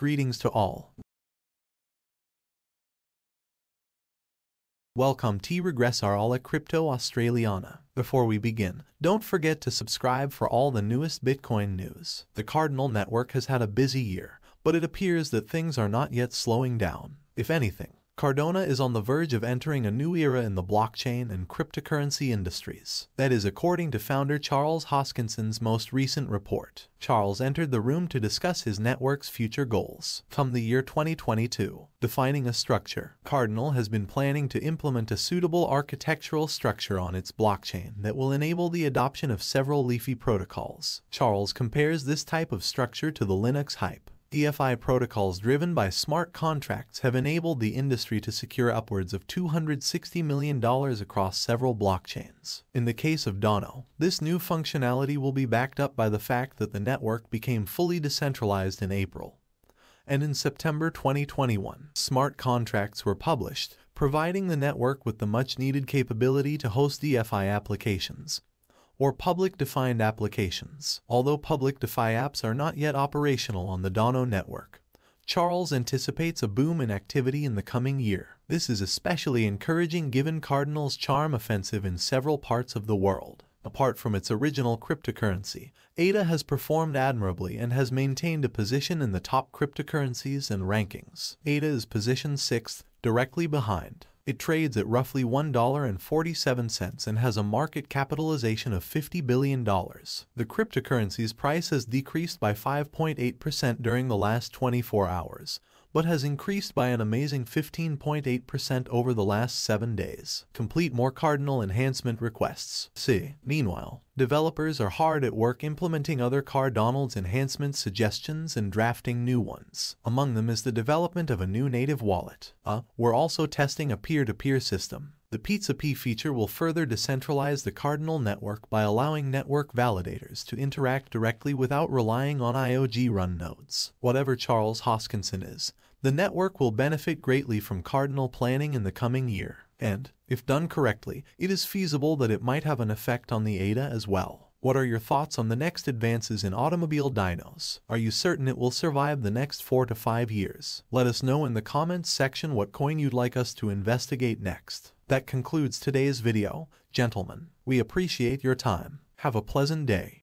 Greetings to all. Welcome to Regressar alla Crypto Australiana. Before we begin, don't forget to subscribe for all the newest Bitcoin news. The Cardano Network has had a busy year, but it appears that things are not yet slowing down. If anything, Cardano is on the verge of entering a new era in the blockchain and cryptocurrency industries. That is according to founder Charles Hoskinson's most recent report. Charles entered the room to discuss his network's future goals. From the year 2022, defining a structure, Cardano has been planning to implement a suitable architectural structure on its blockchain that will enable the adoption of several DeFi protocols. Charles compares this type of structure to the Linux hype DeFi protocols driven by smart contracts have enabled the industry to secure upwards of $260 million across several blockchains. In the case of Dono, this new functionality will be backed up by the fact that the network became fully decentralized in April. And in September 2021, smart contracts were published, providing the network with the much needed capability to host DeFi applications or public defined applications, although public DeFi apps are not yet operational on the Dono network. Charles anticipates a boom in activity in the coming year. This is especially encouraging given Cardano's charm offensive in several parts of the world. Apart from its original cryptocurrency, ADA has performed admirably and has maintained a position in the top cryptocurrencies and rankings. ADA is positioned 6th, directly behind it trades at roughly $1.47 and has a market capitalization of $50 billion. The cryptocurrency's price has decreased by 5.8% during the last 24 hours, but has increased by an amazing 15.8% over the last 7 days. Complete more Cardano enhancement requests. See. Meanwhile, developers are hard at work implementing other Cardano's enhancement suggestions and drafting new ones. Among them is the development of a new native wallet. Uh, we're also testing a peer-to-peer -peer system. The Pizza P feature will further decentralize the Cardano network by allowing network validators to interact directly without relying on IOG run nodes. Whatever Charles Hoskinson is, the network will benefit greatly from Cardano planning in the coming year, and, if done correctly, it is feasible that it might have an effect on the ADA as well. What are your thoughts on the next advances in automobile dynos? Are you certain it will survive the next 4 to 5 years? Let us know in the comments section what coin you'd like us to investigate next. That concludes today's video. Gentlemen, we appreciate your time. Have a pleasant day.